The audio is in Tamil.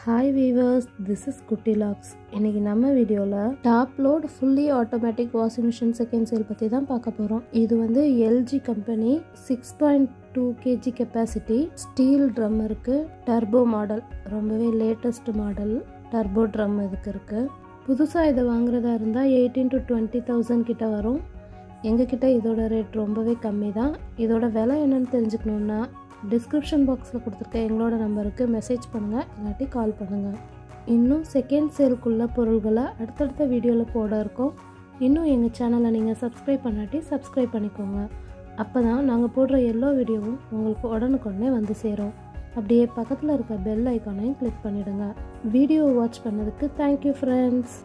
ஹாய் வீவர்ஸ் திஸ் இஸ் குட்டி லாக்ஸ் இன்னைக்கு நம்ம வீடியோவில் top load fully automatic washing machine second sale பற்றி தான் பார்க்க போகிறோம் இது வந்து LG company six point two KG capacity steel drum இருக்குது டர்போ மாடல் ரொம்பவே லேட்டஸ்ட் மாடல் டர்போ ட்ரம் இதுக்கு இருக்குது புதுசாக இதை வாங்குறதா இருந்தால் எயிட்டீன் டு டுவெண்ட்டி தௌசண்ட் கிட்ட வரும். எங்ககிட்ட இதோட ரேட் ரொம்பவே கம்மி தான் இதோட விலை என்னன்னு தெரிஞ்சுக்கணுன்னா டிஸ்கிரிப்ஷன் பாக்ஸில் கொடுத்துருக்க எங்களோட நம்பருக்கு மெசேஜ் பண்ணுங்கள் இல்லாட்டி கால் பண்ணுங்கள் இன்னும் செகண்ட் சேலுக்குள்ள பொருள்களை அடுத்தடுத்த வீடியோவில் போட இருக்கோம். இன்னும் எங்கள் சேனலை நீங்கள் சப்ஸ்கிரைப் பண்ணாட்டி சப்ஸ்கிரைப் பண்ணிக்கோங்க. அப்போ தான் நாங்கள் போடுற எல்லா வீடியோவும் உங்களுக்கு உடனுக்குடனே வந்து சேரும். அப்படியே பக்கத்தில் இருக்க பெல் ஐக்கானையும் கிளிக் பண்ணிவிடுங்க வீடியோ வாட்ச் பண்ணதுக்கு தேங்க்யூ ஃப்ரெண்ட்ஸ்